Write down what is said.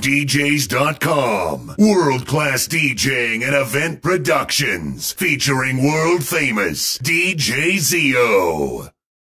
PromoDJs.com. World class DJing and event productions featuring world famous DJ Zio.